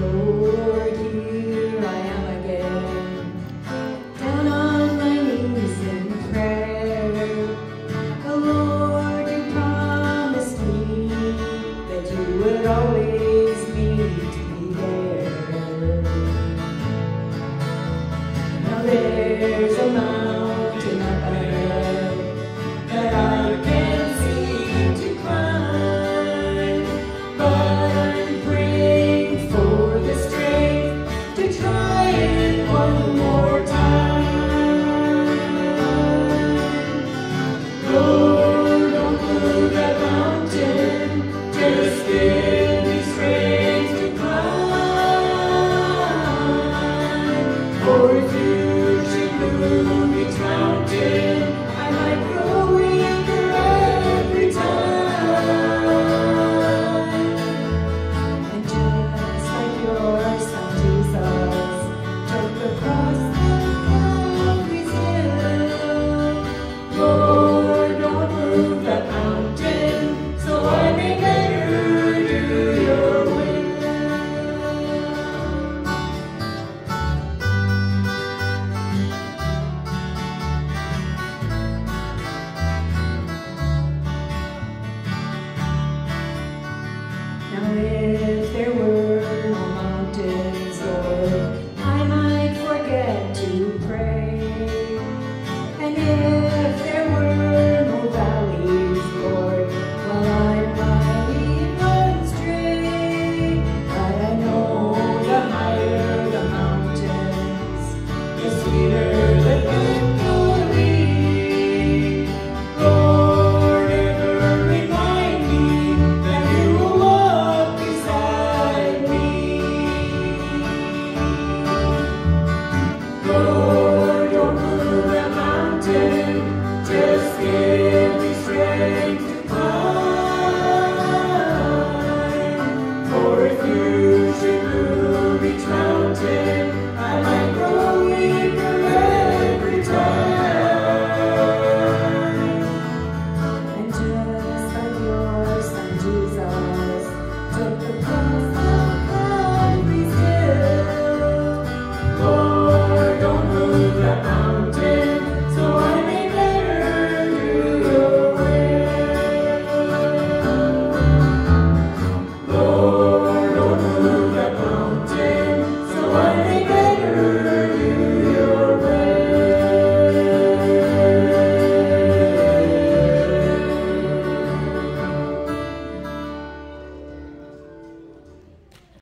Lord. mountains. if there were no mountains.